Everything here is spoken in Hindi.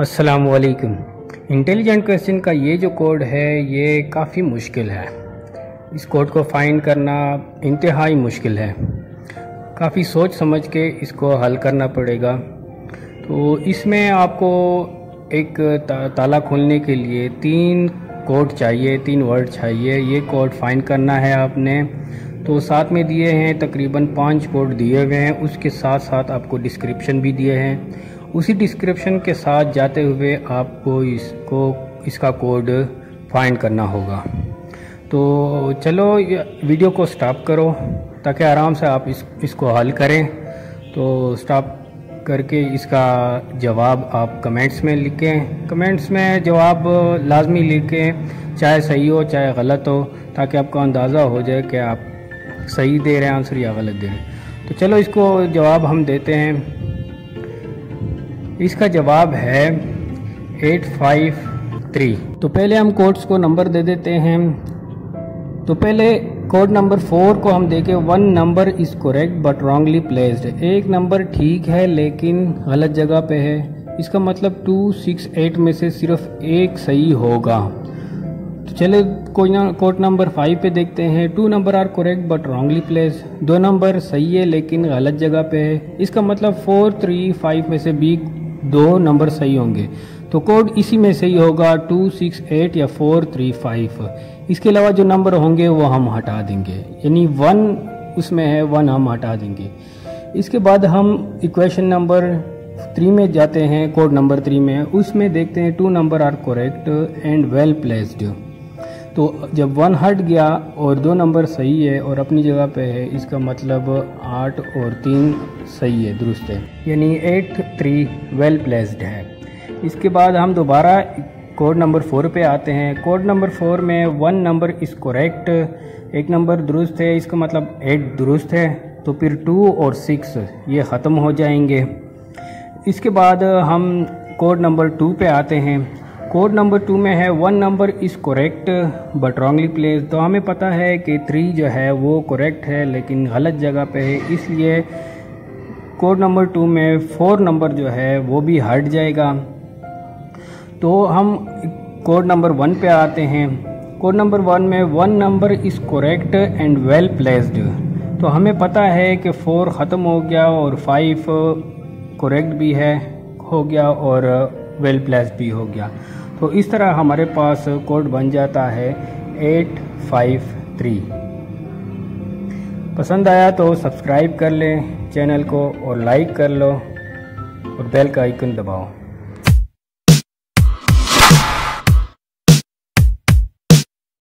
असलकुम इंटेलिजेंट क्वेश्चन का ये जो कोड है ये काफ़ी मुश्किल है। इस कोड को फाइंड करना इंतहाई मुश्किल है। काफ़ी सोच समझ के इसको हल करना पड़ेगा। तो इसमें आपको एक ता, ताला खोलने के लिए तीन कोड चाहिए तीन वर्ड चाहिए। ये कोड फाइंड करना है आपने। तो साथ में दिए हैं तकरीबन पाँच कोड दिए हुए हैं। उसके साथ साथ आपको डिस्क्रिप्शन भी दिए हैं। उसी डिस्क्रिप्शन के साथ जाते हुए आपको इसको, इसका कोड फाइंड करना होगा। तो चलो वीडियो को स्टॉप करो, ताकि आराम से आप इस, इसको हल करें। तो स्टॉप करके इसका जवाब आप कमेंट्स में लिखें। कमेंट्स में जवाब लाजमी लिखें, चाहे सही हो, चाहे गलत हो, ताकि आपको अंदाज़ा हो जाए कि आप सही दे रहे हैं आंसर या गलत दे रहे हैं। तो चलो, इसको जवाब हम देते हैं। इसका जवाब है एट फाइव थ्री। तो पहले हम कोड्स को नंबर दे देते हैं। तो पहले कोड नंबर फोर को हम देखें। One number is correct but wrongly placed एक नंबर ठीक है लेकिन गलत जगह पे है। इसका मतलब टू सिक्स एट में से सिर्फ़ एक सही होगा। तो चले कोई कोड नंबर फाइव पे देखते हैं। Two number are correct but wrongly place दो नंबर सही है लेकिन गलत जगह पे है। इसका मतलब फोर थ्री फाइव में से बी दो नंबर सही होंगे। तो कोड इसी में सही होगा, टू, सिक्स, एट या फोर, थ्री, फाइव। इसके अलावा जो नंबर होंगे, वो हम हटा देंगे। यानी वन उसमें है, वन हम हटा देंगे। इसके बाद हम इक्वेशन नंबर थ्री में जाते हैं कोड नंबर थ्री में। उसमें देखते हैं two number are correct and well placed तो जब वन हट गया और दो नंबर सही है और अपनी जगह पे है, इसका मतलब आठ और तीन सही है, दुरुस्त है। यानी एट थ्री वेल प्लेस्ड है। इसके बाद हम दोबारा कोड नंबर फोर पे आते हैं। कोड नंबर फोर में वन नंबर इज़ करेक्ट एक नंबर दुरुस्त है, इसका मतलब एट दुरुस्त है। तो फिर टू और सिक्स ये ख़त्म हो जाएँगे। इसके बाद हम कोड नंबर टू पे आते हैं। कोड नंबर टू में है, one number is correct but wrongly place तो हमें पता है कि थ्री जो है वो करेक्ट है, लेकिन गलत जगह पे है, इसलिए कोड नंबर टू में फोर नंबर जो है वो भी हट जाएगा। तो हम कोड नंबर वन पे आते हैं। कोड नंबर वन में one number is correct and well placed तो हमें पता है कि फोर ख़त्म हो गया और फाइव करेक्ट भी है, हो गया और वेल प्लेस भी हो गया। तो इस तरह हमारे पास कोड बन जाता है एट फाइव थ्री। पसंद आया तो सब्सक्राइब कर लें, चैनल को और लाइक कर लो और बेल का आइकन दबाओ।